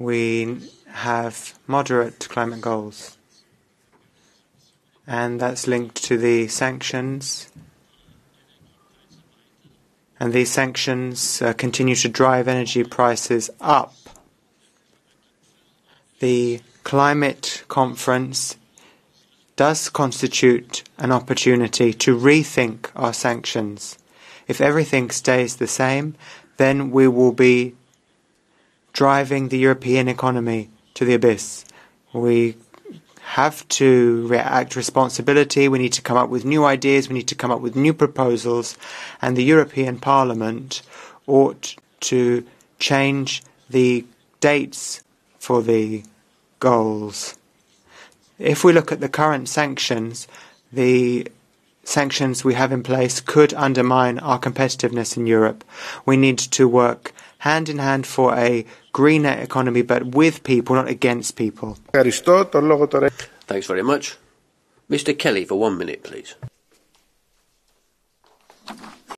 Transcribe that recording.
we have moderate climate goals. And that's linked to the sanctions. And these sanctions uh, continue to drive energy prices up. The climate conference does constitute an opportunity to rethink our sanctions. If everything stays the same, then we will be driving the European economy to the abyss. We have to react responsibility. We need to come up with new ideas. We need to come up with new proposals. And the European Parliament ought to change the dates for the goals. If we look at the current sanctions, the sanctions we have in place could undermine our competitiveness in Europe. We need to work hand in hand for a greener economy, but with people, not against people. Thanks very much. Mr. Kelly, for one minute, please.